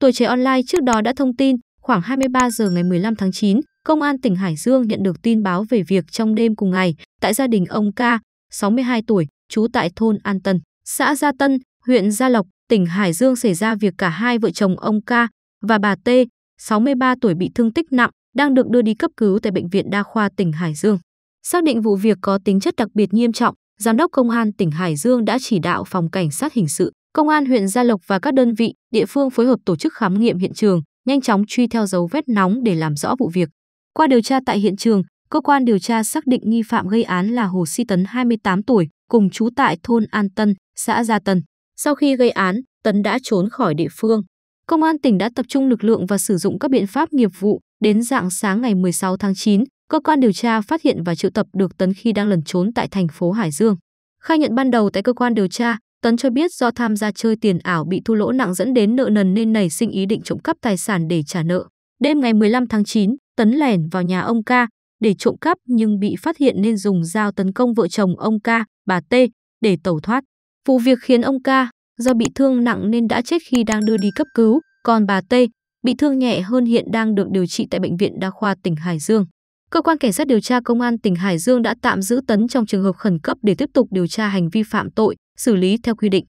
Tuổi trẻ online trước đó đã thông tin, khoảng 23 giờ ngày 15 tháng 9, Công an tỉnh Hải Dương nhận được tin báo về việc trong đêm cùng ngày, tại gia đình ông Ca, 62 tuổi, trú tại thôn An Tân, xã Gia Tân, huyện Gia Lộc, tỉnh Hải Dương xảy ra việc cả hai vợ chồng ông Ca và bà T, 63 tuổi bị thương tích nặng, đang được đưa đi cấp cứu tại Bệnh viện Đa khoa tỉnh Hải Dương. Xác định vụ việc có tính chất đặc biệt nghiêm trọng, Giám đốc Công an tỉnh Hải Dương đã chỉ đạo Phòng Cảnh sát Hình sự, Công an huyện Gia Lộc và các đơn vị, địa phương phối hợp tổ chức khám nghiệm hiện trường, nhanh chóng truy theo dấu vết nóng để làm rõ vụ việc. Qua điều tra tại hiện trường, cơ quan điều tra xác định nghi phạm gây án là Hồ Si Tấn 28 tuổi, cùng trú tại thôn An Tân, xã Gia Tân. Sau khi gây án, Tấn đã trốn khỏi địa phương. Công an tỉnh đã tập trung lực lượng và sử dụng các biện pháp nghiệp vụ. Đến dạng sáng ngày 16 tháng 9, cơ quan điều tra phát hiện và triệu tập được Tấn khi đang lẩn trốn tại thành phố Hải Dương. Khai nhận ban đầu tại cơ quan điều tra, Tấn cho biết do tham gia chơi tiền ảo bị thu lỗ nặng dẫn đến nợ nần nên nảy sinh ý định trộm cắp tài sản để trả nợ. Đêm ngày 15 tháng 9, Tấn lẻn vào nhà ông Ca để trộm cắp nhưng bị phát hiện nên dùng dao tấn công vợ chồng ông Ca, bà T để tẩu thoát. Vụ việc khiến ông Ca do bị thương nặng nên đã chết khi đang đưa đi cấp cứu, còn bà T bị thương nhẹ hơn hiện đang được điều trị tại bệnh viện đa khoa tỉnh Hải Dương. Cơ quan cảnh sát điều tra công an tỉnh Hải Dương đã tạm giữ Tấn trong trường hợp khẩn cấp để tiếp tục điều tra hành vi phạm tội, xử lý theo quy định.